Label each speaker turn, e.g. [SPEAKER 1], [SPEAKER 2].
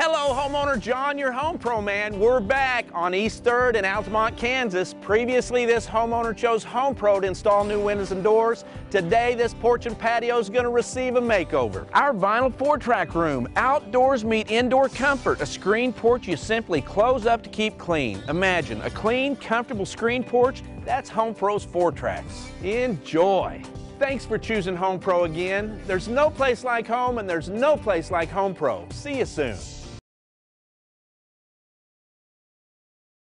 [SPEAKER 1] Hello, homeowner John, your Home Pro man. We're back on East 3rd in Altamont, Kansas. Previously, this homeowner chose Home Pro to install new windows and doors. Today, this porch and patio is going to receive a makeover. Our vinyl four-track room, outdoors meet indoor comfort, a screen porch you simply close up to keep clean. Imagine a clean, comfortable screen porch. That's Home Pro's four tracks. Enjoy. Thanks for choosing Home Pro again. There's no place like home and there's no place like Home Pro. See you soon.